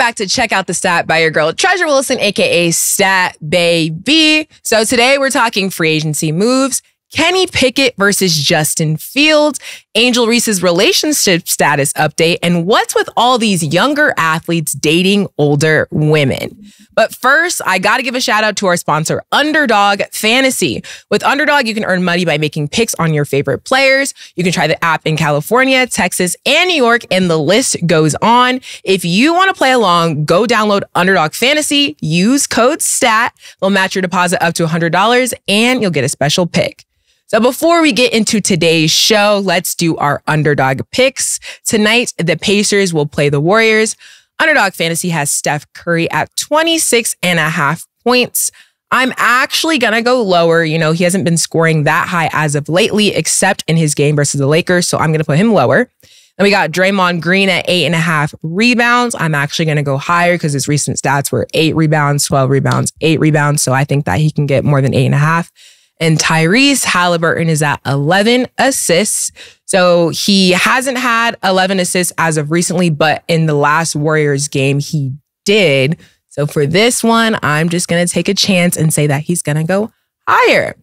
Back to Check Out the Stat by your girl, Treasure Wilson, aka Stat Baby. So today we're talking free agency moves. Kenny Pickett versus Justin Fields, Angel Reese's relationship status update, and what's with all these younger athletes dating older women. But first, I got to give a shout out to our sponsor, Underdog Fantasy. With Underdog, you can earn money by making picks on your favorite players. You can try the app in California, Texas, and New York, and the list goes on. If you want to play along, go download Underdog Fantasy, use code STAT. They'll match your deposit up to $100, and you'll get a special pick. So before we get into today's show, let's do our underdog picks. Tonight, the Pacers will play the Warriors. Underdog Fantasy has Steph Curry at 26 and a half points. I'm actually going to go lower. You know, he hasn't been scoring that high as of lately, except in his game versus the Lakers. So I'm going to put him lower. Then we got Draymond Green at eight and a half rebounds. I'm actually going to go higher because his recent stats were eight rebounds, 12 rebounds, eight rebounds. So I think that he can get more than eight and a half. And Tyrese Halliburton is at 11 assists. So he hasn't had 11 assists as of recently, but in the last Warriors game, he did. So for this one, I'm just going to take a chance and say that he's going to go higher.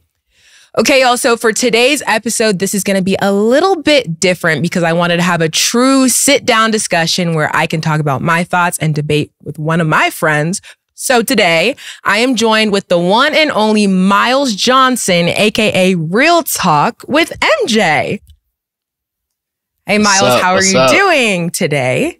Okay, also for today's episode, this is going to be a little bit different because I wanted to have a true sit down discussion where I can talk about my thoughts and debate with one of my friends so today I am joined with the one and only Miles Johnson, aka Real Talk with MJ. Hey Miles, up? how are you up? doing today?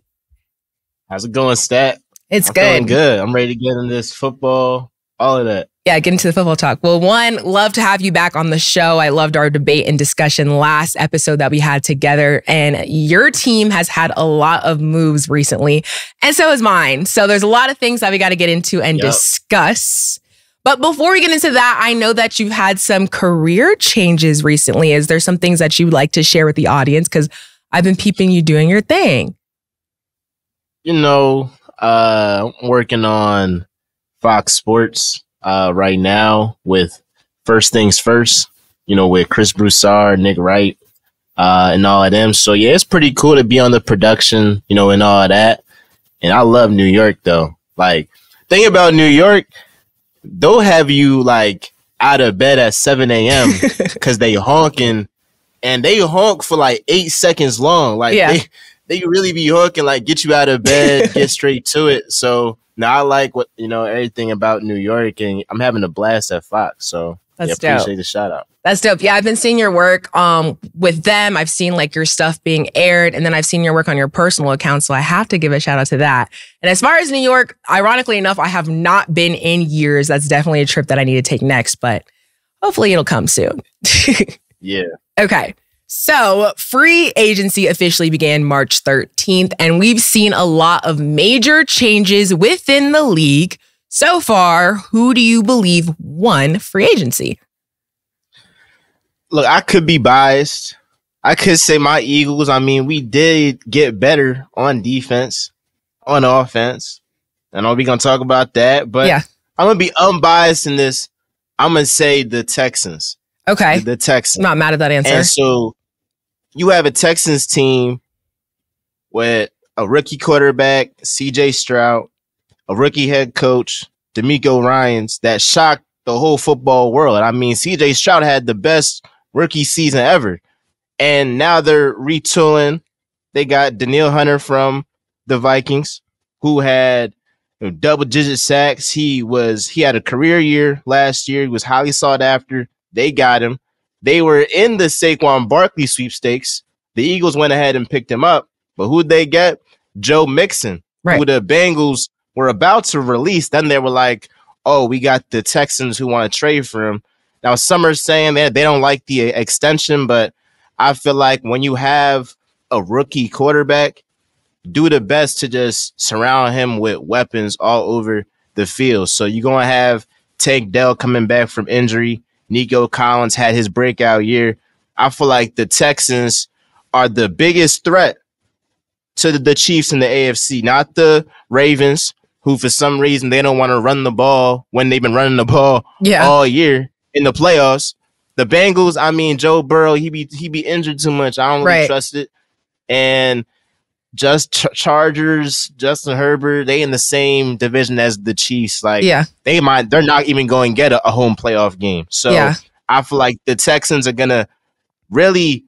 How's it going, Stat? It's I'm good. good. I'm ready to get in this football, all of that. Yeah, get into the football talk. Well, one, love to have you back on the show. I loved our debate and discussion last episode that we had together. And your team has had a lot of moves recently, and so has mine. So there's a lot of things that we got to get into and Yep. discuss. But before we get into that, I know that you've had some career changes recently. Is there some things that you'd like to share with the audience? Because I've been peeping you doing your thing. You know, uh, working on Fox Sports uh, right now with First Things First, you know, with Chris Broussard, Nick Wright, uh, and all of them. So, yeah, it's pretty cool to be on the production, you know, and all of that. And I love New York, though. Like, thing about New York, they'll have you, like, out of bed at 7 a.m. because they honking and they honk for like eight seconds long. Like Yeah. they they really be honking, like get you out of bed, get straight to it. So now I like what you know everything about New York, and I'm having a blast at Fox. So That's yeah, dope. appreciate the shout out. That's dope. Yeah, I've been seeing your work um with them. I've seen like your stuff being aired, and then I've seen your work on your personal account. So I have to give a shout out to that. And as far as New York, ironically enough, I have not been in years. That's definitely a trip that I need to take next, but hopefully it'll come soon. Yeah, Okay. So, free agency officially began March 13th, and we've seen a lot of major changes within the league. So far, who do you believe won free agency? look, I could be biased. I could say my Eagles. I mean, we did get better on defense, on offense, and are we gonna talk about that? But Yeah. I'm gonna be unbiased in this. I'm gonna say the Texans. Okay. The Texans. I'm not mad at that answer. And so you have a Texans team with a rookie quarterback, CJ Stroud, a rookie head coach, DeMeco Ryans, that shocked the whole football world. I mean, CJ Stroud had the best rookie season ever. And now they're retooling. They got Danielle Hunter from the Vikings, who had you know, double digit sacks. He was he had a career year last year. He was highly sought after. They got him. They were in the Saquon Barkley sweepstakes. The Eagles went ahead and picked him up. But who'd they get? Joe Mixon, Right. who the Bengals were about to release. Then they were like, oh, we got the Texans who want to trade for him. Now, some are saying that they don't like the extension, but I feel like when you have a rookie quarterback, do the best to just surround him with weapons all over the field. So you're going to have Tank Dell coming back from injury. Nico Collins had his breakout year. I feel like the Texans are the biggest threat to the, Chiefs in the AFC, not the Ravens, who for some reason they don't want to run the ball when they've been running the ball yeah. all year in the playoffs. The Bengals, I mean, Joe Burrow, he be he be injured too much. I don't really Right. trust it. And just Ch- Chargers, Justin Herbert, they in the same division as the Chiefs. Like, Yeah. they might, they're not even going to get a, a home playoff game. So Yeah. I feel like the Texans are gonna really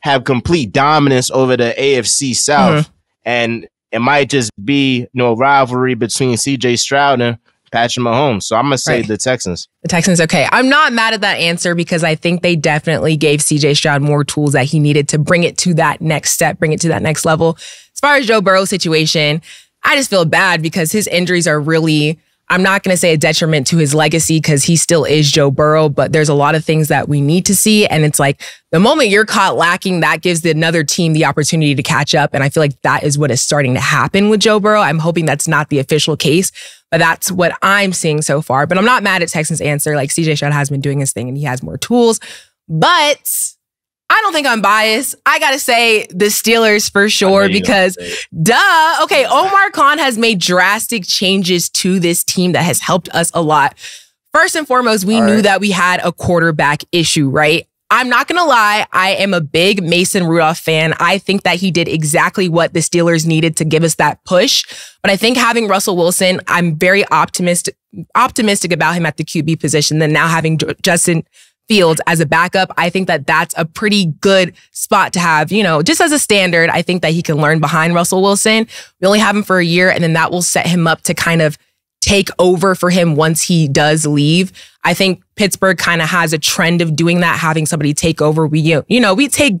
have complete dominance over the AFC South, mm-hmm. and it might just be you know rivalry between C.J. Stroud and Patrick Mahomes. So I'm gonna say Right. the Texans. The Texans, okay. I'm not mad at that answer because I think they definitely gave CJ Stroud more tools that he needed to bring it to that next step, bring it to that next level. As far as Joe Burrow's situation, I just feel bad because his injuries are really, I'm not going to say a detriment to his legacy because he still is Joe Burrow, but there's a lot of things that we need to see. And it's like the moment you're caught lacking, that gives the another team the opportunity to catch up. And I feel like that is what is starting to happen with Joe Burrow. I'm hoping that's not the official case, but that's what I'm seeing so far. But I'm not mad at Texans' answer. Like CJ Stroud has been doing his thing and he has more tools. But I don't think I'm biased. I got to say the Steelers for sure because duh. Okay, Omar Khan has made drastic changes to this team that has helped us a lot. First and foremost, we All knew right. that we had a quarterback issue, right? I'm not going to lie. I am a big Mason Rudolph fan. I think that he did exactly what the Steelers needed to give us that push. But I think having Russell Wilson, I'm very optimistic optimistic about him at the QB position. Then now having Justin Fields as a backup, I think that that's a pretty good spot to have. You know, just as a standard, I think that he can learn behind Russell Wilson. We only have him for a year, and then that will set him up to kind of take over for him once he does leave. I think Pittsburgh kind of has a trend of doing that, having somebody take over. We, you know, we take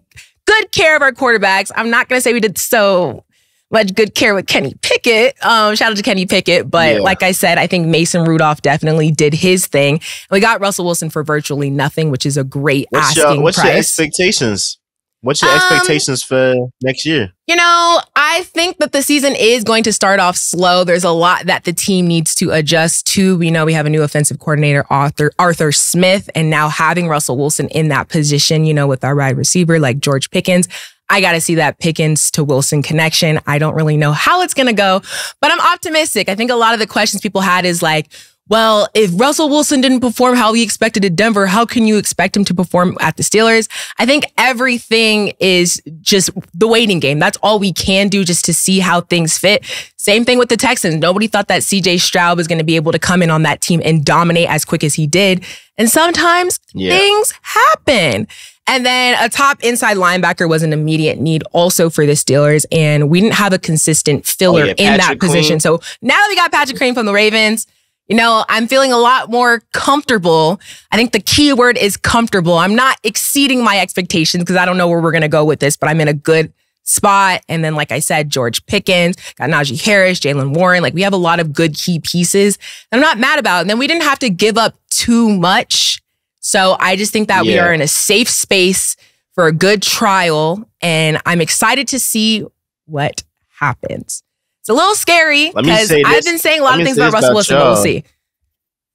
good care of our quarterbacks. I'm not going to say we did so much good care with Kenny Pickett. Um, shout out to Kenny Pickett. But Yeah. like I said, I think Mason Rudolph definitely did his thing. We got Russell Wilson for virtually nothing, which is a great What's asking your what's your expectations? What's your Um, expectations for next year? You know, I think that the season is going to start off slow. There's a lot that the team needs to adjust to. We know we have a new offensive coordinator, Arthur Arthur Smith, and now having Russell Wilson in that position, you know, with our wide receiver like George Pickens. I got to see that Pickens to Wilson connection. I don't really know how it's going to go, but I'm optimistic. I think a lot of the questions people had is like, well, if Russell Wilson didn't perform how we expected at Denver, how can you expect him to perform at the Steelers? I think everything is just the waiting game. That's all we can do just to see how things fit. Same thing with the Texans. Nobody thought that CJ Stroud was going to be able to come in on that team and dominate as quick as he did. And sometimes Yeah. things happen. And then a top inside linebacker was an immediate need also for the Steelers. And we didn't have a consistent filler Oh, yeah, in that position. Queen. So now that we got Patrick Queen from the Ravens, you know, I'm feeling a lot more comfortable. I think the key word is comfortable. I'm not exceeding my expectations because I don't know where we're going to go with this, but I'm in a good spot. And then, like I said, George Pickens, got Najee Harris, Jaylen Warren. Like we have a lot of good key pieces that I'm not mad about. And then we didn't have to give up too much. So I just think that we are in a safe space for a good trial. And I'm excited to see what happens. It's a little scary because I've been saying a lot of things about Russell about Wilson, but we'll see.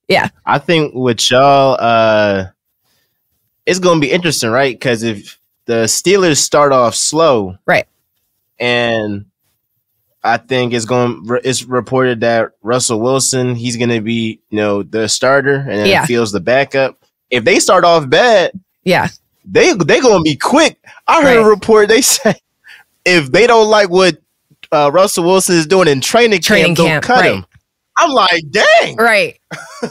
Yeah. I think with y'all, uh, it's gonna be interesting, right? Because if the Steelers start off slow, Right. and I think it's going. It's reported that Russell Wilson he's going to be you know the starter, and then Yeah. Fields the backup. If they start off bad, Yeah. they they gonna be quick. I heard a report they say if they don't like what uh, Russell Wilson is doing in training, Training camp, don't camp, cut right. him. I'm like, dang. Right.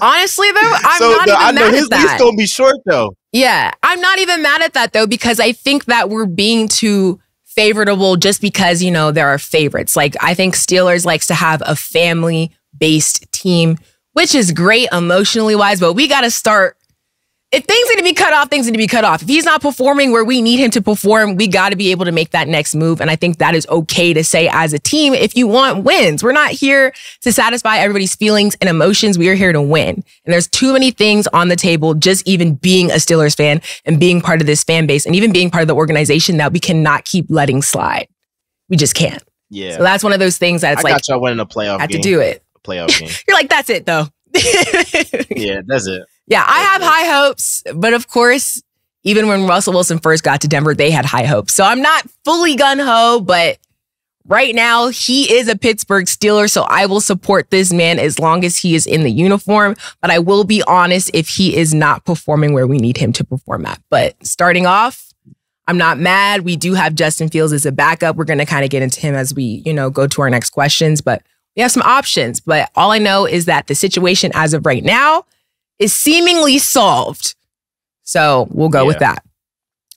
Honestly, though, I'm so not the- even I know mad his at that. gonna be short though. Yeah, I'm not even mad at that though because I think that we're being too favorable just because, you know, there are favorites. Like I think Steelers likes to have a family-based team, which is great emotionally wise, but we got to start if things need to be cut off, things need to be cut off. If he's not performing where we need him to perform, we got to be able to make that next move. And I think that is okay to say as a team if you want wins. We're not here to satisfy everybody's feelings and emotions. We are here to win. And there's too many things on the table, just even being a Steelers fan and being part of this fan base and even being part of the organization that we cannot keep letting slide. We just can't. Yeah, So that's one of those things that it's I like, got y'all winning a playoff had to do it. A playoff game. You're like, that's it though. yeah, that's it. Yeah, I have high hopes, but of course, even when Russell Wilson first got to Denver, they had high hopes. So I'm not fully gun ho, but right now he is a Pittsburgh Steeler, so I will support this man as long as he is in the uniform. But I will be honest if he is not performing where we need him to perform at. But starting off, I'm not mad. We do have Justin Fields as a backup. We're going to kind of get into him as we, you know, go to our next questions, but we have some options. But all I know is that the situation as of right now is seemingly solved. So we'll go yeah. with that.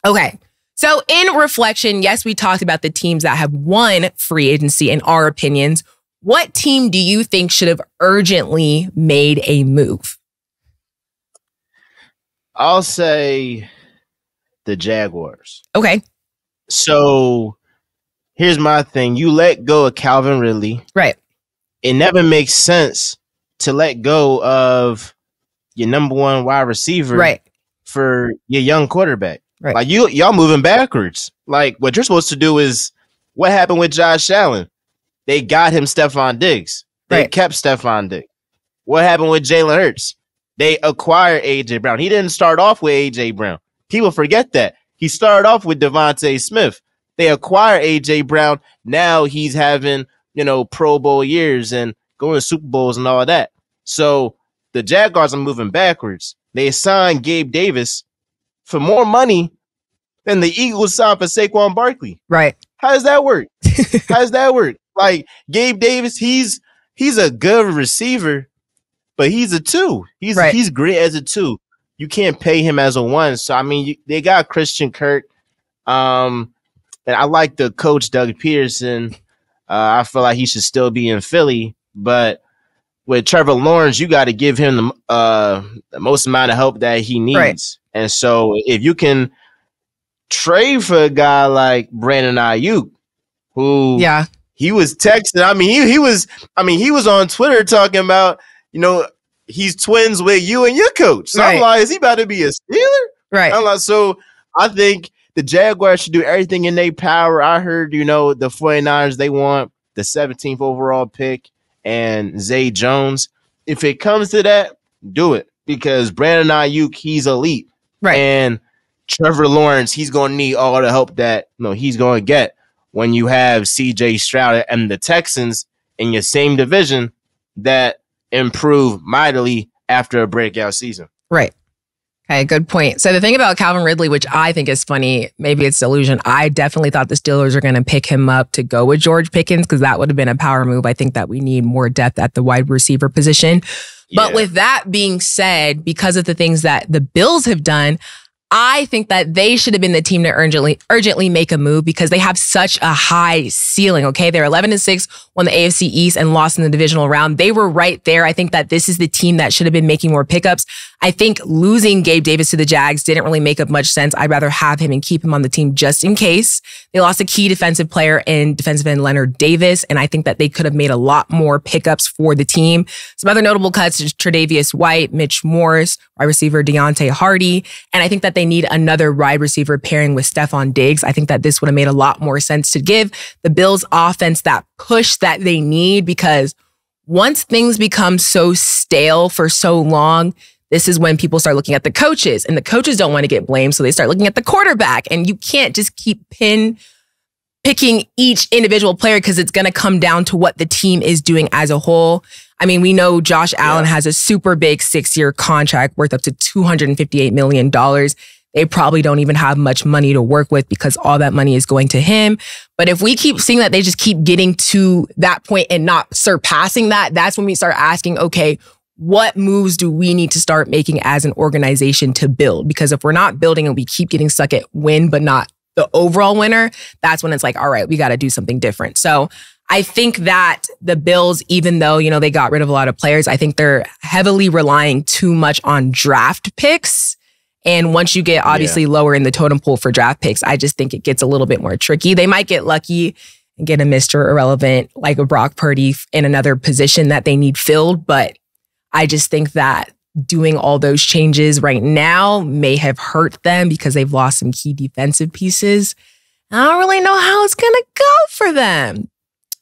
Okay. So in reflection, yes, we talked about the teams that have won free agency in our opinions. What team do you think should have urgently made a move? I'll say the Jaguars. Okay. So here's my thing. You let go of Calvin Ridley. Right. It never makes sense to let go of your number one wide receiver right. for your young quarterback. Right. Like you y'all moving backwards. Like what you're supposed to do is what happened with Josh Allen? They got him Stefon Diggs. They right. kept Stefon Diggs. What happened with Jalen Hurts? They acquired AJ Brown. He didn't start off with AJ Brown. People forget that. He started off with DeVonta Smith. They acquired AJ Brown. Now he's having, you know, Pro Bowl years and going to Super Bowls and all that. So the Jaguars are moving backwards. They signed Gabe Davis for more money than the Eagles signed for Saquon Barkley. Right. How does that work? How does that work? Like Gabe Davis, he's he's a good receiver, but he's a two. He's right. he's great as a two. You can't pay him as a one. So I mean, you, they got Christian Kirk, um, and I like the coach Doug Pederson. Uh, I feel like he should still be in Philly, but with Trevor Lawrence, you got to give him the, uh, the most amount of help that he needs. Right. And so if you can trade for a guy like Brandon Aiyuk, who yeah he was texting. I mean, he he was I mean, he was on Twitter talking about, you know, he's twins with you and your coach. So right. I'm like, is he about to be a Steeler? Right. I'm like, so I think the Jaguars should do everything in their power. I heard, you know, the 49ers, they want the 17th overall pick and Zay Jones. If it comes to that, do it because Brandon Aiyuk, he's elite. Right. And Trevor Lawrence, he's going to need all the help that you know, he's going to get when you have CJ Stroud and the Texans in your same division that improve mightily after a breakout season. Right. Okay, good point. So the thing about Calvin Ridley, which I think is funny, maybe it's delusion. I definitely thought the Steelers are going to pick him up to go with George Pickens because that would have been a power move. I think that we need more depth at the wide receiver position. But with that being said, because of the things that the Bills have done, I think that they should have been the team to urgently urgently make a move because they have such a high ceiling. Okay, they're 11 and six, won the AFC East and lost in the divisional round. They were right there. I think that this is the team that should have been making more pickups. I think losing Gabe Davis to the Jags didn't really make up much sense. I'd rather have him and keep him on the team just in case. They lost a key defensive player in defensive end Leonard Davis, and I think that they could have made a lot more pickups for the team. Some other notable cuts: is Tre'Davious White, Mitch Morris, wide receiver Deonte Harty, and I think that they need another wide receiver pairing with Stefon Diggs. I think that this would have made a lot more sense to give the Bills offense that push that they need because once things become so stale for so long, this is when people start looking at the coaches and the coaches don't want to get blamed. So they start looking at the quarterback and you can't just keep pin picking each individual player because it's going to come down to what the team is doing as a whole. I mean, we know Josh Allen yeah. has a super big six year contract worth up to $258 million. They probably don't even have much money to work with because all that money is going to him. But if we keep seeing that they just keep getting to that point and not surpassing that, that's when we start asking, okay, what moves do we need to start making as an organization to build? Because if we're not building and we keep getting stuck at win, but not the overall winner, that's when it's like, all right, we got to do something different. So I think that the Bills, even though, you know, they got rid of a lot of players, I think they're heavily relying too much on draft picks. And once you get obviously yeah. lower in the totem pole for draft picks, I just think it gets a little bit more tricky. They might get lucky and get a Mr. Irrelevant like a Brock Purdy in another position that they need filled. But I just think that doing all those changes right now may have hurt them because they've lost some key defensive pieces. I don't really know how it's going to go for them.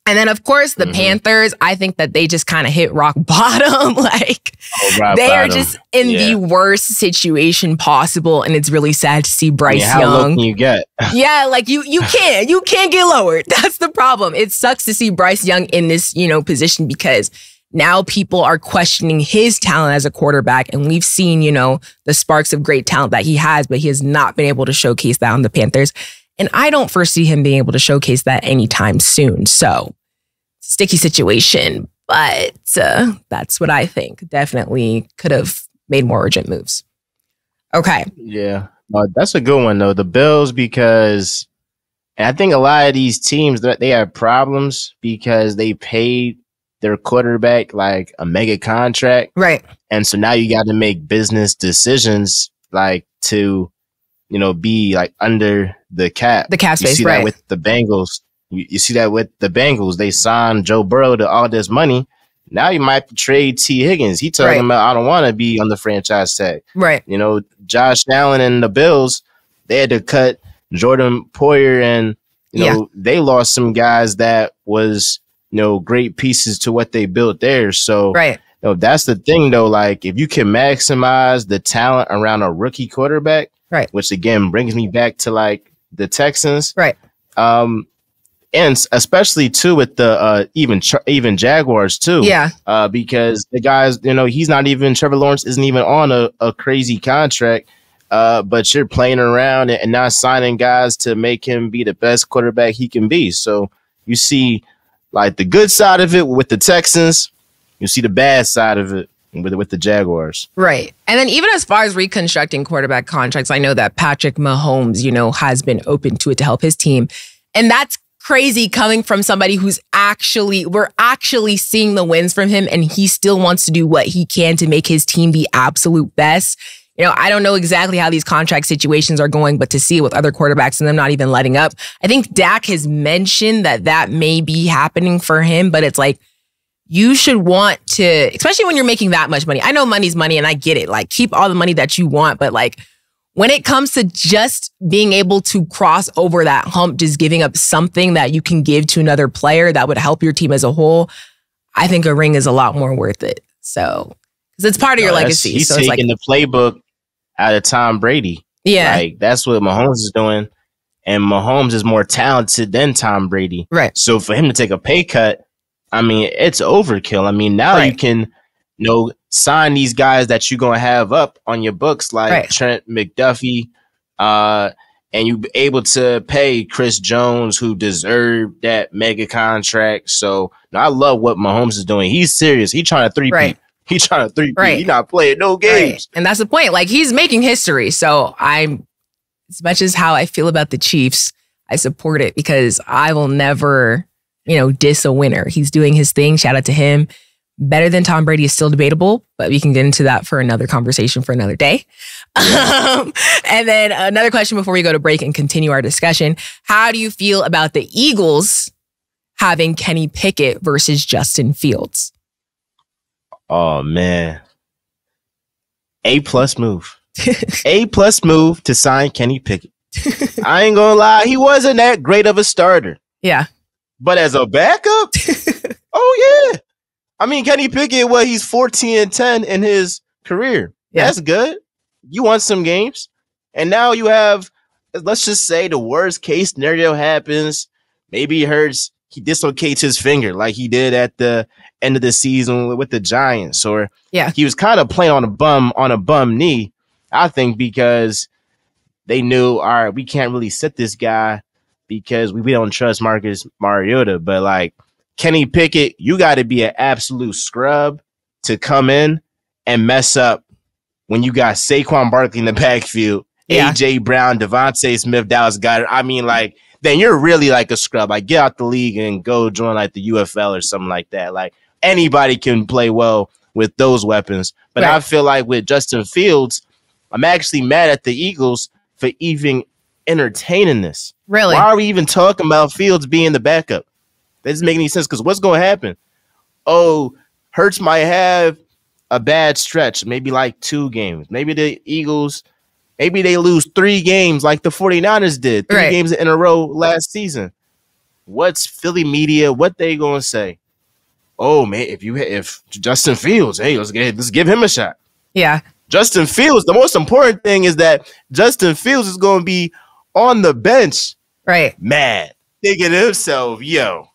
And then, of course, the mm-hmm. Panthers, I think that they just kind of hit rock bottom. like, oh, rock they bottom. are just in yeah. the worst situation possible. And it's really sad to see Bryce yeah, how Young. Low can you get? yeah, like you, you can't, you can't get lowered. That's the problem. It sucks to see Bryce Young in this, you know, position because now people are questioning his talent as a quarterback. And we've seen, you know, the sparks of great talent that he has, but he has not been able to showcase that on the Panthers. And I don't foresee him being able to showcase that anytime soon. So, sticky situation, but uh, that's what I think. Definitely could have made more urgent moves. Okay. Yeah. Uh, that's a good one, though. The Bills, because I think a lot of these teams that they have problems because they paid their quarterback like a mega contract. Right. And so now you got to make business decisions like to, you know, be like under the cap. The cap space, you see right. that with the Bengals. You, you see that with the Bengals. They signed Joe Burrow to all this money. Now you might trade Tee Higgins. He told Right. him, I don't want to be on the franchise tag. Right. You know, Josh Allen and the Bills, they had to cut Jordan Poyer and you know, they lost some guys that was, you know, great pieces to what they built there. So Right. you know, that's the thing though. Like if you can maximize the talent around a rookie quarterback, Right. which again brings me back to like the Texans. Right. Um and especially too with the uh even even Jaguars too Yeah. uh, because the guys, you know, he's not even Trevor Lawrence isn't even on a, a crazy contract. Uh, but you're playing around and not signing guys to make him be the best quarterback he can be. So you see, like the good side of it with the Texans, you see the bad side of it with with the Jaguars. Right. And then even as far as reconstructing quarterback contracts, I know that Patrick Mahomes, you know, has been open to it to help his team. And that's crazy coming from somebody who's actually we're actually seeing the wins from him and he still wants to do what he can to make his team the absolute best. You know, I don't know exactly how these contract situations are going, but to see it with other quarterbacks and them not even letting up. I think Dak has mentioned that that may be happening for him, but it's like you should want to, especially when you're making that much money. I know money's money and I get it. Like, keep all the money that you want. But like, when it comes to just being able to cross over that hump, just giving up something that you can give to another player that would help your team as a whole, I think a ring is a lot more worth it. So, because it's part of your No, legacy. He's So it's like, taking the playbook out of Tom Brady. yeah, Like that's what Mahomes is doing. And Mahomes is more talented than Tom Brady. right, So for him to take a pay cut, I mean, it's overkill. I mean, now you can, you know, sign these guys that you're gonna have up on your books, like Right. Trent McDuffie, uh, and you able to pay Chris Jones, who deserved that mega contract. So no, I love what Mahomes is doing. He's serious. He trying to three Right. He trying to three Right. He not playing no right. games. And that's the point. Like, he's making history. So I'm, as much as how I feel about the Chiefs, I support it because I will never, you know, diss a winner. He's doing his thing. Shout out to him. Better than Tom Brady is still debatable, but we can get into that for another conversation for another day. Um, and then another question before we go to break and continue our discussion. How do you feel about the Eagles having Kenny Pickett versus Justin Fields? Oh man. A plus move. A plus move to sign Kenny Pickett. I ain't gonna lie, he wasn't that great of a starter. Yeah. But as a backup, oh yeah. I mean, Kenny Pickett, well, he's 14 and 10 in his career. Yeah. That's good. You won some games. And now you have, let's just say the worst case scenario happens. Maybe he hurts, he dislocates his finger like he did at the end of the season with the Giants. Or Yeah. he was kind of playing on a bum on a bum knee, I think, because they knew, all right, we can't really sit this guy because we, we don't trust Marcus Mariota. But like Kenny Pickett, you got to be an absolute scrub to come in and mess up when you got Saquon Barkley in the backfield, Yeah. AJ Brown, DeVonta Smith, Dallas Goedert. I mean, like, then you're really like a scrub. Like, get out the league and go join like the UFL or something like that. Like, anybody can play well with those weapons. But I feel like with Justin Fields, I'm actually mad at the Eagles for even entertaining this. Really? Why are we even talking about Fields being the backup? That doesn't make any sense because what's going to happen? Oh, Hurts might have a bad stretch, maybe like two games. Maybe the Eagles, maybe they lose three games like the 49ers did, three Right. games in a row last season. What's Philly media? What they going to say? Oh man, if you if Justin Fields, hey, let's get let's give him a shot. Yeah. Justin Fields, the most important thing is that Justin Fields is going to be on the bench Right. mad, thinking to himself, yo,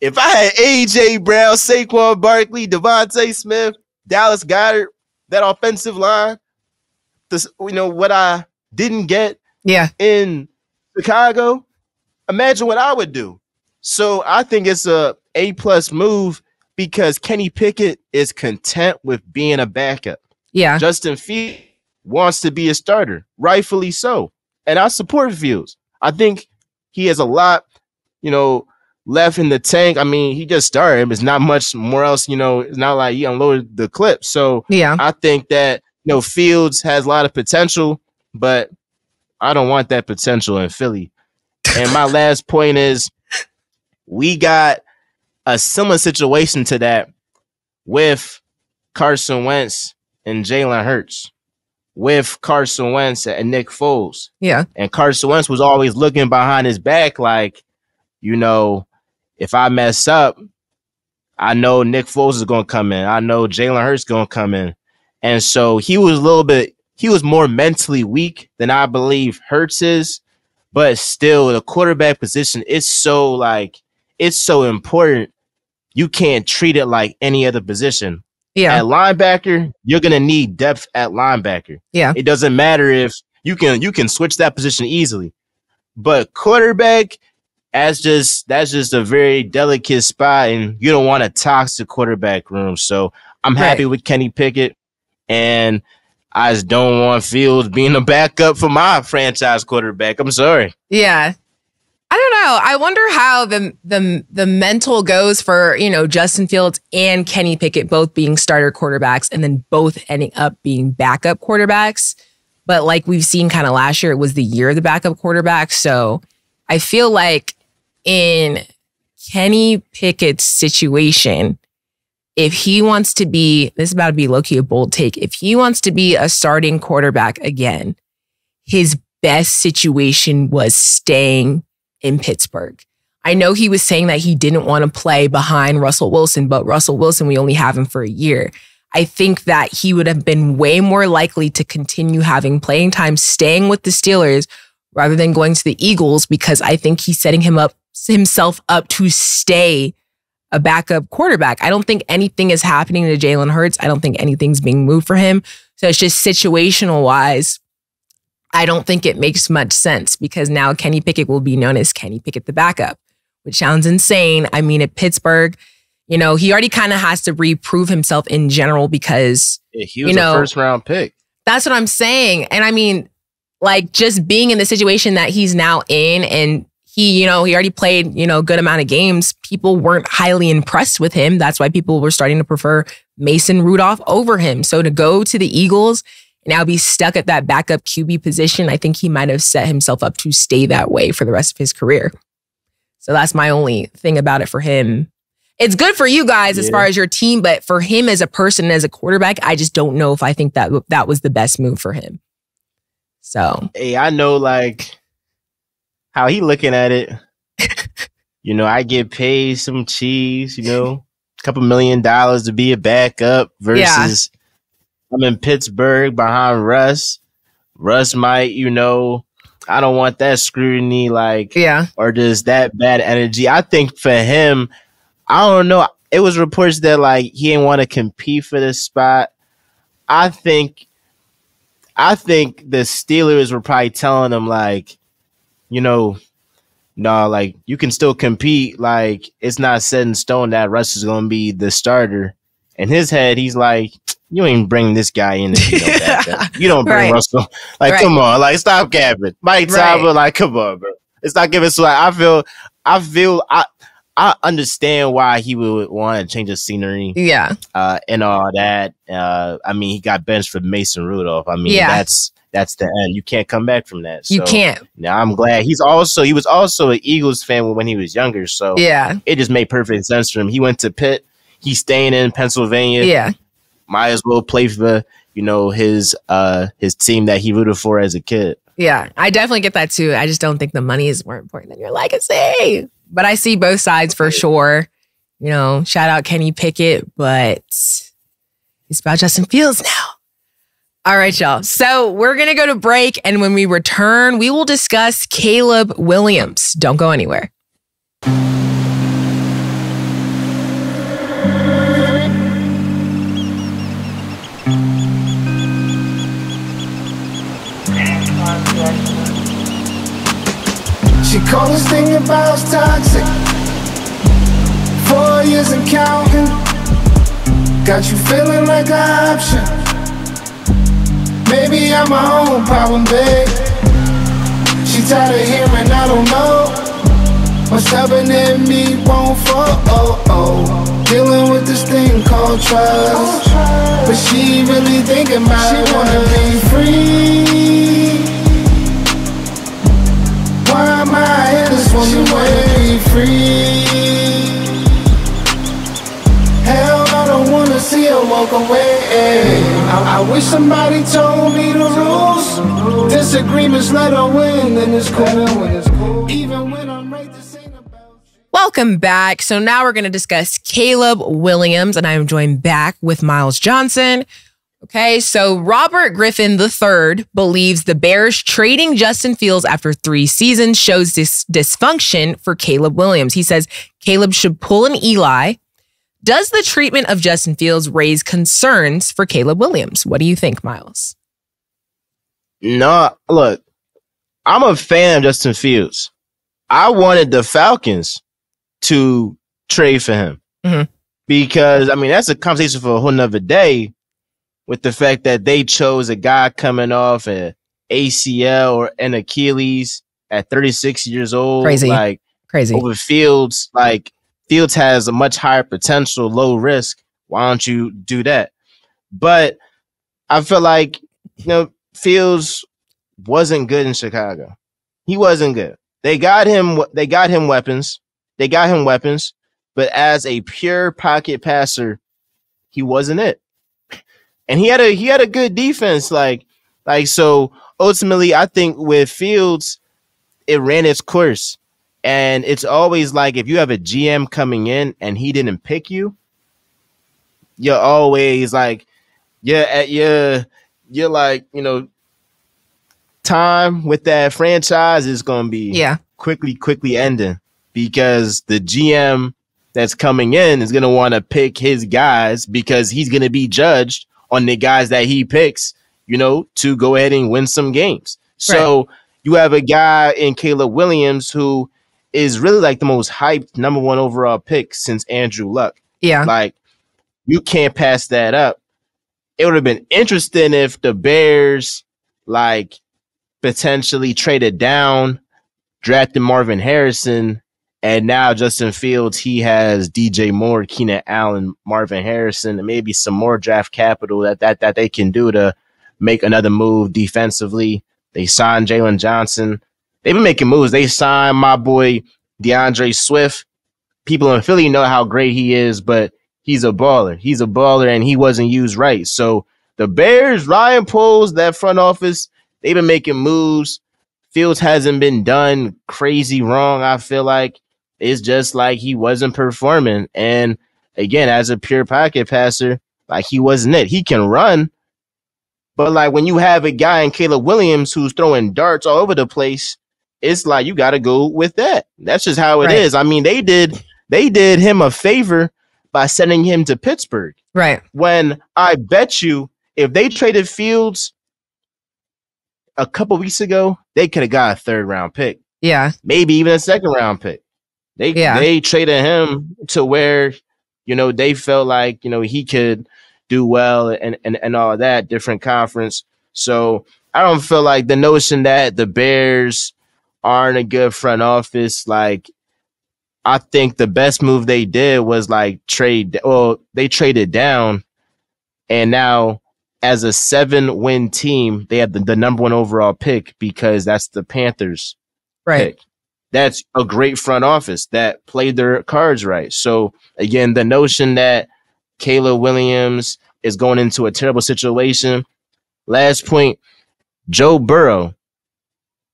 if I had AJ Brown, Saquon Barkley, DeVonta Smith, Dallas Goedert, that offensive line, this you know what I didn't get Yeah. in Chicago, imagine what I would do. So I think it's a A plus move because Kenny Pickett is content with being a backup. Yeah. Justin Fields wants to be a starter, rightfully so. And I support Fields. I think he has a lot, you know, left in the tank. I mean, he just started. It's not much more else, you know, it's not like he unloaded the clip. So Yeah. I think that, you know, Fields has a lot of potential, but I don't want that potential in Philly. And my last point is we got a similar situation to that with Carson Wentz and Jalen Hurts, with Carson Wentz and Nick Foles. Yeah. And Carson Wentz was always looking behind his back, like, you know, if I mess up, I know Nick Foles is going to come in. I know Jalen Hurts is going to come in. And so he was a little bit, he was more mentally weak than I believe Hurts is. But still, the quarterback position is so like, it's so important. You can't treat it like any other position. Yeah. At linebacker, you're gonna need depth at linebacker. Yeah. It doesn't matter if you can you can switch that position easily. But quarterback, that's just that's just a very delicate spot, and you don't want a toxic quarterback room. So I'm happy Right. with Kenny Pickett, and I just don't want Fields being a backup for my franchise quarterback. I'm sorry. Yeah. I know. I wonder how the the the mental goes for, you know, Justin Fields and Kenny Pickett both being starter quarterbacks and then both ending up being backup quarterbacks. But like we've seen kind of last year, it was the year of the backup quarterback. So I feel like in Kenny Pickett's situation, if he wants to be, this is about to be low key a bold take, if he wants to be a starting quarterback again, his best situation was staying in Pittsburgh. I know he was saying that he didn't want to play behind Russell Wilson, but Russell Wilson, we only have him for a year. I think that he would have been way more likely to continue having playing time staying with the Steelers rather than going to the Eagles because I think he's setting him up himself up to stay a backup quarterback. I don't think anything is happening to Jalen Hurts. I don't think anything's being moved for him. So it's just situational wise. I don't think it makes much sense because now Kenny Pickett will be known as Kenny Pickett the backup, which sounds insane. I mean, at Pittsburgh, you know, he already kind of has to reprove himself in general because He was You know- a first round pick. that's what I'm saying. And I mean, like just being in the situation that he's now in and he, you know, he already played, you know, a good amount of games. People weren't highly impressed with him. That's why people were starting to prefer Mason Rudolph over him. So to go to the Eagles now be stuck at that backup QB position, I think he might have set himself up to stay that way for the rest of his career. So that's my only thing about it for him. It's good for you guys as far as your team, but for him as a person, as a quarterback, I just don't know if I think that that was the best move for him. So hey, I know like how he looking at it. you know, I get paid some cheese, you know, a couple million dollars to be a backup versus I'm in Pittsburgh behind Russ. Russ might, you know, I don't want that scrutiny like yeah, or just that bad energy. I think for him, I don't know. It was reports that like he didn't want to compete for this spot. I think, I think the Steelers were probably telling him like, you know, no, like you can still compete. Like it's not set in stone that Russ is going to be the starter. In his head, he's like, you ain't bring this guy in. If you, don't back up. you don't bring Right. Russell. Like, Right. come on, like stop capping. Mike Right. Like, come on, bro. It's not giving. So like, I feel, I feel, I, I understand why he would want to change the scenery yeah, uh, and all that. Uh, I mean, he got benched for Mason Rudolph. I mean, Yeah. that's that's the end. You can't come back from that. you can't. Now I'm glad he's also he was also an Eagles fan when he was younger. So Yeah, it just made perfect sense for him. He went to Pitt. He's staying in Pennsylvania. yeah, Might as well play for you know his uh his team that he rooted for as a kid. yeah. I definitely get that too. I just don't think the money is more important than your legacy. But I see both sides for sure. You know, shout out Kenny Pickett, but it's about Justin Fields now. All right, y'all. So we're going to go to break. And when we return, we will discuss Caleb Williams. Don't go anywhere. She called this thing about toxic. Four years and counting. Got you feeling like an option. Maybe I'm my own problem, babe. She tired of hearing I don't know. What's stubborn in me won't fall. Oh, oh. Dealing with this thing called trust. But she really thinking about she Wanna be free. Woman wanna be free. Hell, I don't wanna see her walk away. I, I wish somebody told me the rules. Disagreements let her win, and it's cool. Even when I'm right. Welcome back. So now we're going to discuss Caleb Williams, and I am joined back with Miles Johnson. Okay, so Robert Griffin III believes the Bears trading Justin Fields after three seasons shows this dysfunction for Caleb Williams. He says Caleb should pull an Eli. Does the treatment of Justin Fields raise concerns for Caleb Williams? What do you think, Miles? No, look, I'm a fan of Justin Fields. I wanted the Falcons to trade for him Mhm. because I mean that's a conversation for a whole nother day. With the fact that they chose a guy coming off an ACL or an Achilles at 36 years old, Crazy. like Crazy. over Fields, like Fields has a much higher potential, low risk. Why don't you do that? But I feel like you know Fields wasn't good in Chicago. He wasn't good. They got him. They got him weapons. They got him weapons. But as a pure pocket passer, he wasn't it. And he had a he had a good defense. Like like so. Ultimately, I think with Fields, it ran its course. And it's always like if you have a GM coming in and he didn't pick you, you're always like, you're at your, you're like, you know, time with that franchise is going to be Yeah. quickly, quickly ending because the GM that's coming in is going to want to pick his guys because he's going to be judged on the guys that he picks, you know, to go ahead and win some games. So you have a guy in Caleb Williams who is really like the most hyped number one overall pick since Andrew Luck. Yeah. Like you can't pass that up. It would have been interesting if the Bears like potentially traded down, drafted Marvin Harrison, and now Justin Fields, he has DJ Moore, Keenan Allen, Marvin Harrison, and maybe some more draft capital that that that they can do to make another move defensively. They signed Jaylon Johnson. They've been making moves. They signed my boy D'Andre Swift. People in Philly know how great he is, but he's a baller. He's a baller and he wasn't used right. So the Bears, Ryan Poles, that front office, they've been making moves. Fields hasn't been done crazy wrong. I feel like it's just like he wasn't performing. And again, as a pure pocket passer, like he wasn't it. He can run, but like when you have a guy in Caleb Williams who's throwing darts all over the place, it's like you got to go with that. That's just how it is. Right. I mean, they did they did him a favor by sending him to Pittsburgh. Right. When I bet you, if they traded Fields a couple weeks ago, they could have got a third round pick, Yeah. maybe even a second round pick. They Yeah. they traded him to where you know they felt like you know he could do well and and, and all of that different conference. So I don't feel like the notion that the Bears aren't a good front office. Like I think the best move they did was like trade. Well, they traded down, and now as a seven win team, they have the, the number one overall pick because that's the Panthers Right. pick. That's a great front office that played their cards right. So again, the notion that Caleb Williams is going into a terrible situation. Last point, Joe Burrow.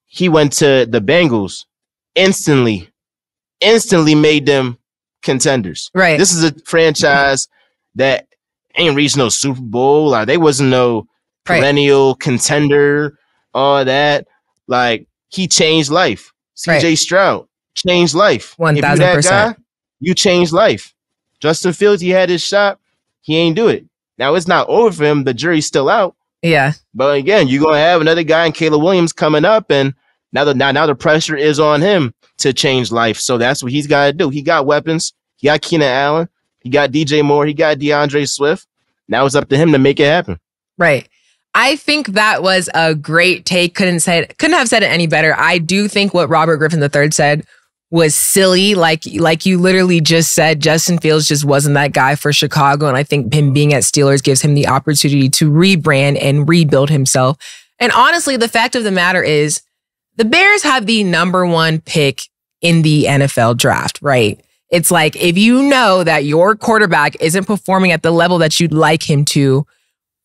He went to the Bengals instantly, instantly made them contenders. Right. This is a franchise that ain't reached no Super Bowl. Like they wasn't no Right. perennial contender, all that. Like he changed life. CJ Stroud changed life. One If you thousand that percent. guy, You changed life. Justin Fields, he had his shot. He ain't do it. Now it's not over for him. The jury's still out. Yeah. But again, you're gonna have another guy in Caleb Williams coming up, and now the now, now the pressure is on him to change life. So that's what he's got to do. He got weapons. He got Keenan Allen. He got DJ Moore. He got D'Andre Swift. Now it's up to him to make it happen. Right. I think that was a great take. Couldn't say couldn't have said it any better. I do think what Robert Griffin III said was silly. Like like you literally just said, Justin Fields just wasn't that guy for Chicago. And I think him being at Steelers gives him the opportunity to rebrand and rebuild himself. And honestly, the fact of the matter is the Bears have the number one pick in the NFL draft, right? It's like if you know that your quarterback isn't performing at the level that you'd like him to,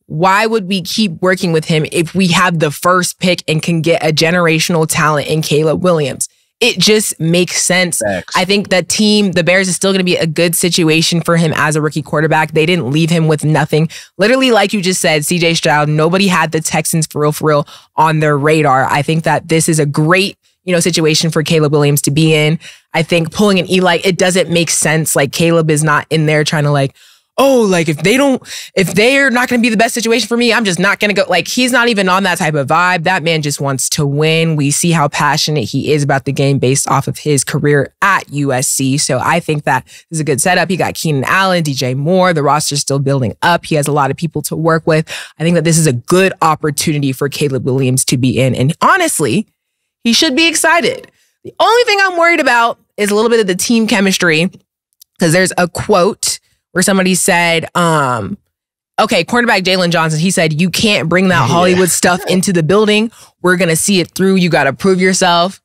why would we keep working with him if we have the first pick and can get a generational talent in Caleb Williams? It just makes sense. I think that team, the Bears, is still going to be a good situation for him as a rookie quarterback. They didn't leave him with nothing. Literally, like you just said, CJ Stroud, nobody had the Texans for real, for real on their radar. I think that this is a great you know, situation for Caleb Williams to be in. I think pulling an Eli, it doesn't make sense. Like Caleb is not in there trying to like, oh, like if they don't, if they're not going to be the best situation for me, I'm just not going to go. Like he's not even on that type of vibe. That man just wants to win. We see how passionate he is about the game based off of his career at USC. So I think that is a good setup. He got Keenan Allen, DJ Moore. The roster's still building up. He has a lot of people to work with. I think that this is a good opportunity for Caleb Williams to be in. And honestly, he should be excited. The only thing I'm worried about is a little bit of the team chemistry because there's a quote where somebody said, um, okay, cornerback Jaylon Johnson, he said, you can't bring that Hollywood stuff into the building. We're going to see it through. You got to prove yourself.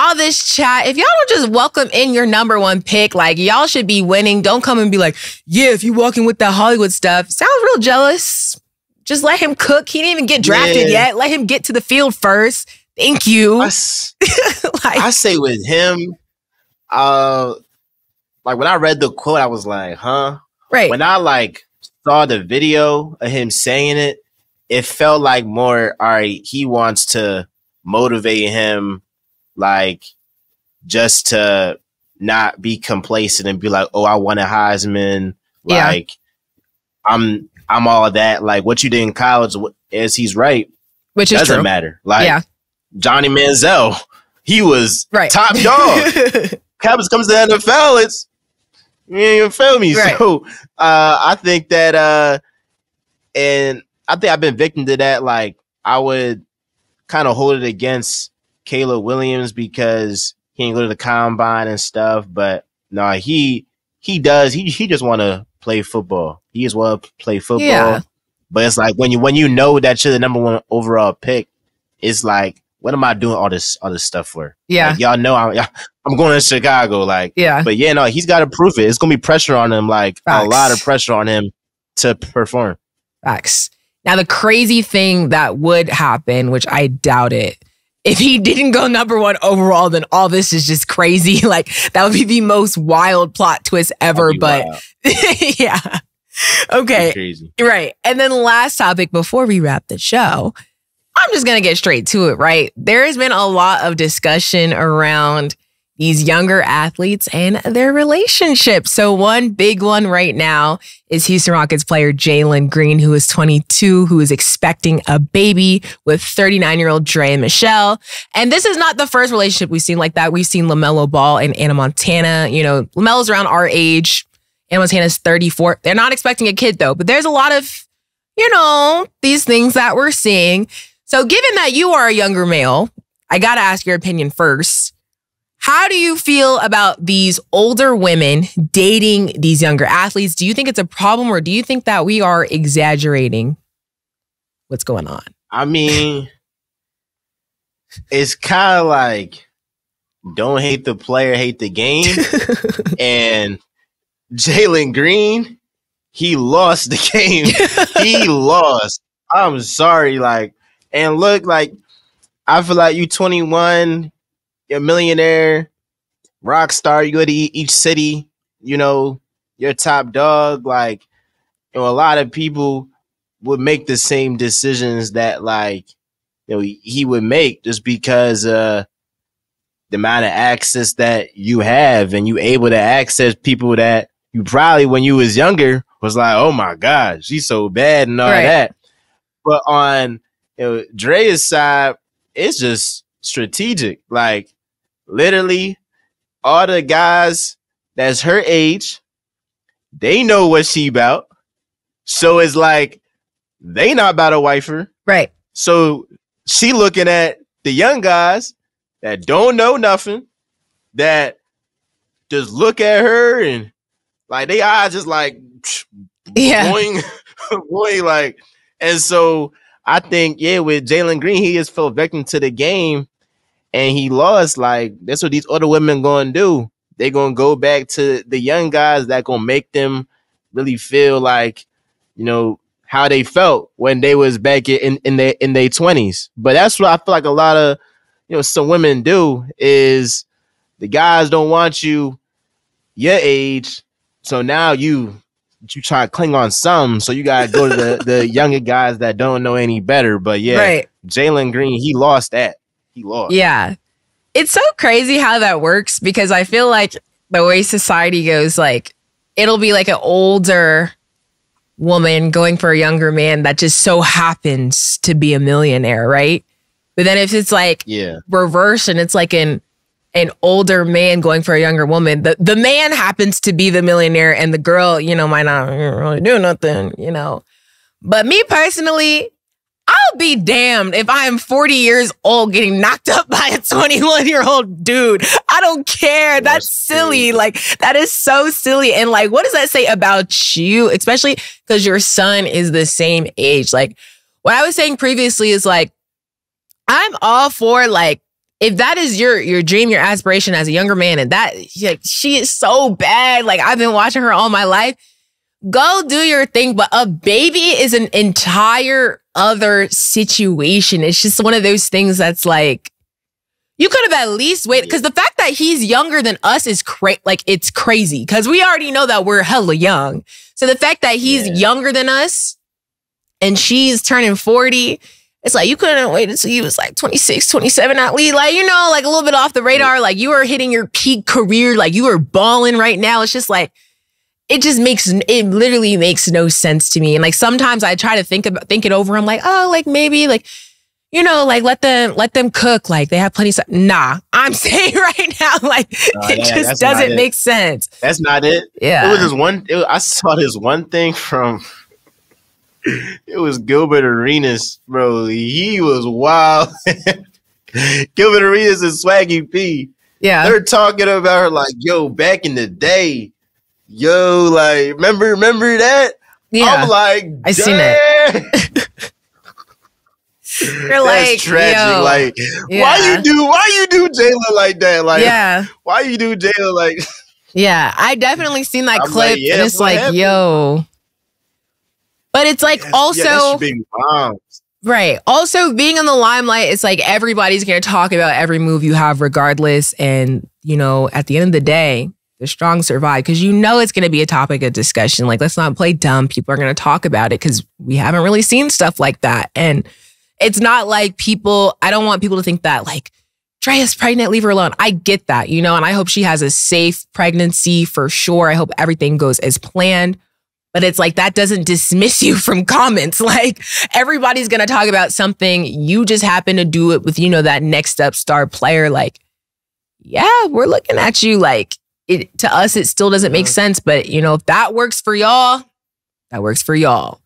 All this chat, if y'all don't just welcome in your number one pick, like y'all should be winning. Don't come and be like, yeah, if you walking with that Hollywood stuff, sounds real jealous. Just let him cook. He didn't even get drafted Yeah. yet. Let him get to the field first. Thank you. I, like, I say with him, uh, like when I read the quote, I was like, huh? right. When I like saw the video of him saying it, it felt like more, all right, he wants to motivate him, like just to not be complacent and be like, oh, I won a Heisman. Yeah. Like, I'm, I'm all that. Like, what you did in college, is he's right, Which is doesn't true. matter. Like, yeah. Johnny Manziel, he was Right. top dog. Cabs comes to the NFL, it's you feel me. Right. So uh I think that uh and I think I've been victim to that. Like I would kind of hold it against Caleb Williams because he didn't go to the combine and stuff. But no, he he does. He he just want to play football. He just want to play football. Yeah. But it's like when you when you know that you're the number one overall pick, it's like, what am I doing all this all this stuff for? yeah. Like, y'all know I'm I'm going to Chicago. Like, Yeah. but yeah, no, he's got to prove it. It's gonna be pressure on him, like Facts. a lot of pressure on him to perform. Facts. Now, the crazy thing that would happen, which I doubt it, if he didn't go number one overall, then all this is just crazy. Like, that would be the most wild plot twist ever. But yeah. Okay. crazy. Right. And then last topic before we wrap the show, I'm just going to get straight to it, right? There has been a lot of discussion around these younger athletes and their relationships. So, one big one right now is Houston Rockets player Jalen Green, who is 22, who is expecting a baby with 39 year old Draya Michele. And this is not the first relationship we've seen like that. We've seen LaMelo Ball and Ana Montana. You know, LaMelo's around our age. Ana Montana's 34. They're not expecting a kid though, but there's a lot of, you know, these things that we're seeing. So, given that you are a younger male, I got to ask your opinion first. How do you feel about these older women dating these younger athletes? Do you think it's a problem or do you think that we are exaggerating what's going on? I mean, it's kind of like don't hate the player, hate the game. and Jalen Green, he lost the game. he lost. I'm sorry, like, and look, like, I feel like you 21, you're a millionaire, rock star. You go to each city, you know, you're top dog. Like, you know, a lot of people would make the same decisions that, like, you know, he, he would make just because uh the amount of access that you have and you able to access people that you probably when you was younger was like, oh my god, she's so bad and all Right. that. but on you know, Draya's side, it's just strategic. Like literally, all the guys that's her age, they know what she about. So it's like they not about a wife her. Right. So she looking at the young guys that don't know nothing, that just look at her and like they eyes just like Yeah. boing, boing, like, and so I think yeah, with Jalen Green, he just fell victim to the game, and he lost. Like that's what these other women gonna do. They gonna go back to the young guys that gonna make them really feel like you know how they felt when they was back in in their in their twenties. But that's what I feel like a lot of you know some women do is the guys don't want you your age, so now you you try to cling on some, so you gotta go to the the younger guys that don't know any better. But yeah, Right. Jalen Green, he lost that. He lost. Yeah. It's so crazy how that works because I feel like the way society goes, like, it'll be like an older woman going for a younger man that just so happens to be a millionaire, right? But then if it's like Yeah. reverse and it's like an an older man going for a younger woman, the, the man happens to be the millionaire and the girl, you know, might not really do nothing, you know. But me personally, I'll be damned if I am 40 years old getting knocked up by a 21 year old dude. I don't care. That's, That's silly. true. Like, that is so silly. And like, what does that say about you? Especially because your son is the same age. Like, what I was saying previously is like, I'm all for like, if that is your your dream, your aspiration as a younger man, and that like, she is so bad, like I've been watching her all my life, go do your thing. But a baby is an entire other situation. It's just one of those things that's like you could have at least waited because the fact that he's younger than us is cra- like it's crazy because we already know that we're hella young. So the fact that he's Yeah. younger than us and she's turning 40, it's like you couldn't wait until you was like 26, 27 at least. Like, you know, like a little bit off the radar. Like you are hitting your peak career. Like you are balling right now. It's just like it just makes it literally makes no sense to me. And like sometimes I try to think about think it over. I'm like, oh, like maybe like you know, like let them let them cook. Like they have plenty of stuff. Nah, I'm saying right now, like Nah, it yeah, just doesn't it. make sense. That's not it. Yeah. It was this one. It, I saw this one thing from. It was Gilbert Arenas, bro. He was wild. Gilbert Arenas and Swaggy P. yeah. They're talking about her like, yo, back in the day, yo, like, remember, remember that? Yeah. I'm like, I seen it. You're That's like, tragic. yo, like, yeah. why you do, why you do Jalen like that? Like, yeah. why you do Jalen like? Yeah. I definitely seen that I'm clip like, yeah, and it's like, happened? yo. But it's like also yeah, that's big. Right. Also, being in the limelight, it's like everybody's going to talk about every move you have, regardless. And, you know, at the end of the day, the strong survive because you know it's going to be a topic of discussion. Like, let's not play dumb. People are going to talk about it because we haven't really seen stuff like that. And it's not like people, I don't want people to think that, like, Draya's pregnant, leave her alone. I get that, you know, and I hope she has a safe pregnancy for sure. I hope everything goes as planned. But it's like that doesn't dismiss you from comments. Like everybody's gonna talk about something. You just happen to do it with, you know, that next up star player. Like, yeah, we're looking at you. Like it to us, it still doesn't make sense. But you know, if that works for y'all, that works for y'all.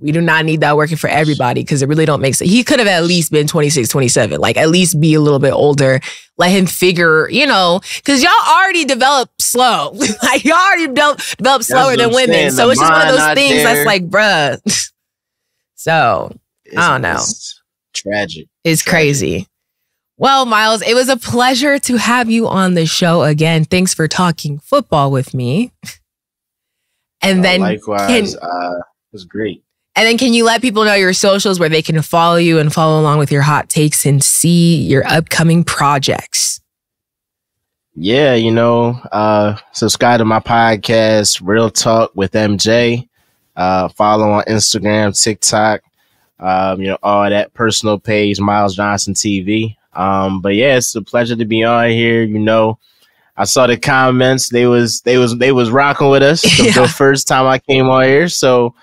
We do not need that working for everybody because it really don't make sense. He could have at least been 26, 27, like at least be a little bit older. Let him figure, you know, because y'all already develop slow. like y'all already develop, developed slower than women. saying. So it's just one of those things there. that's like, bruh. so I don't know. It's tragic. it's crazy. Well, Miles, it was a pleasure to have you on the show again. Thanks for talking football with me. And Uh, then likewise, can- uh, it was great. And then can you let people know your socials where they can follow you and follow along with your hot takes and see your upcoming projects? Yeah, you know, uh, subscribe to my podcast, Real Talk with MJ. Uh, follow on Instagram, TikTok, um, you know, all that personal page, Miles Johnson TV. Um, but yeah, it's a pleasure to be on here. You know, I saw the comments. They was they was they was rocking with us the, the first time I came on here. So,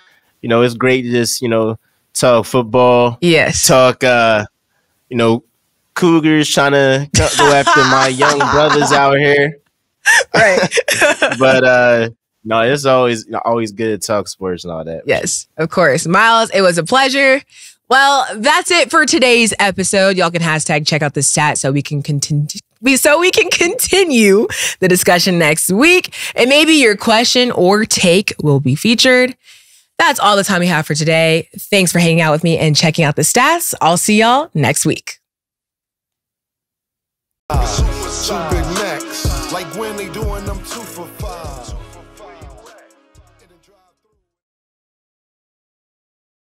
you know, it's great to just you know talk football, Yes. talk, uh, you know, Cougars trying to go after my young brothers out here. right. But uh, no, it's always always good to talk sports and all that. Yes, of course. Miles, it was a pleasure. Well, that's it for today's episode. Y'all can hashtag check out the stat so we can continue. We, so we can continue the discussion next week. And maybe your question or take will be featured. That's all the time we have for today. Thanks for hanging out with me and checking out the stats. I'll see y'all next week. Two